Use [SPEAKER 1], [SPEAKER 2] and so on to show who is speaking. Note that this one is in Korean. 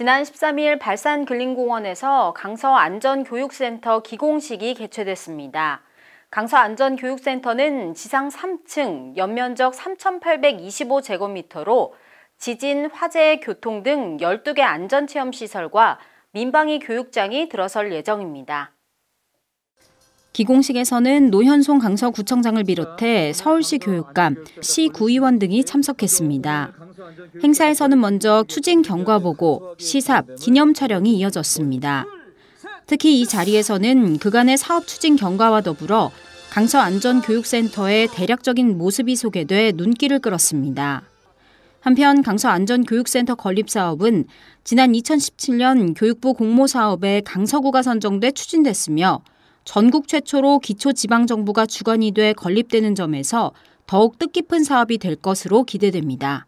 [SPEAKER 1] 지난 13일 발산 근린공원에서 강서 안전교육센터 기공식이 개최됐습니다. 강서 안전교육센터는 지상 3층, 연면적 3,825제곱미터로 지진, 화재, 교통 등 12개 안전체험시설과 민방위 교육장이 들어설 예정입니다. 기공식에서는 노현송 강서구청장을 비롯해 서울시 교육감, 시 구의원 등이 참석했습니다. 행사에서는 먼저 추진 경과 보고, 시삽, 기념 촬영이 이어졌습니다. 특히 이 자리에서는 그간의 사업 추진 경과와 더불어 강서 안전교육센터의 대략적인 모습이 소개돼 눈길을 끌었습니다. 한편 강서 안전교육센터 건립 사업은 지난 2017년 교육부 공모 사업에 강서구가 선정돼 추진됐으며 전국 최초로 기초지방정부가 주관이 돼 건립되는 점에서 더욱 뜻깊은 사업이 될 것으로 기대됩니다.